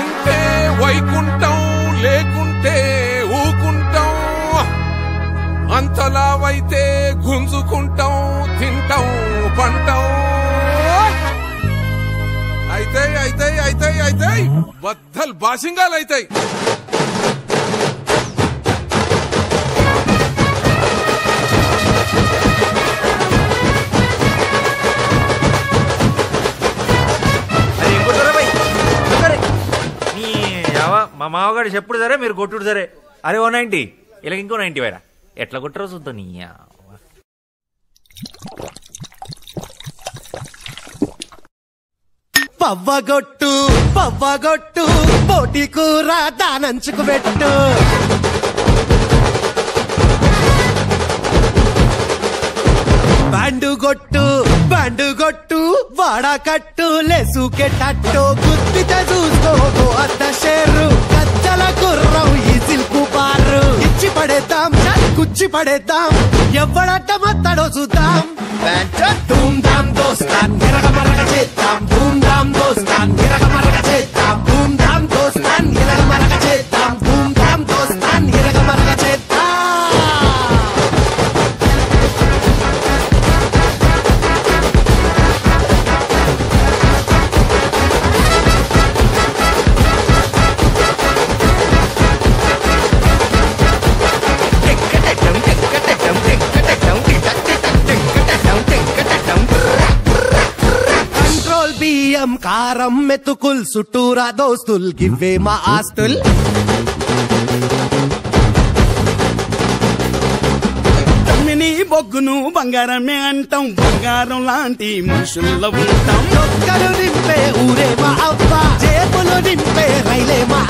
ఉంటే వైకుంఠం లేకుంటే ఊకుంటాం అంతలావైతే గుంజుకుంటాం తింటాం పంటాం. అయితే అయితే అయితే అయితే బద్దలు బాసింగాలు అయితాయి మా మామగాడు చెప్పుడు సరే మీరు కొట్టుడు సరే. అరే ఓ నైంటీ. ఇలా ఇంకో నైంటీ వైరా. ఎట్లా కొట్టరో చూద్దాం నీ పవ్వగొట్టు పవ్వగొట్టు పోటీ కూర దానంచుకు పెట్టు. బండుగొట్టు బండుగొట్టు వాడకట్టు లెసుకెట్టట్టు గుర్తితే చూసుకోబో అత్త షేరు. పడేద్దాం. ఎవడట్ట మత్తడో చూద్దాం. ధూమ్ ధామ్ దోస్తాన్ బియ్యం కారం మెతుకుల్ చుట్టూరా దోస్తుల్ గివ్వే మా ఆస్తుల్. తమ్మిని బొగ్గును బంగారమే అంటాం బంగారం లాంటి మనుషుల్లో ఉంటాం. చొక్కలు నింపే ఊరే మా అవ్వ జేబులు నింపే రైలే మా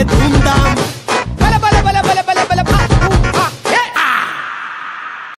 మరగ చేద్దాం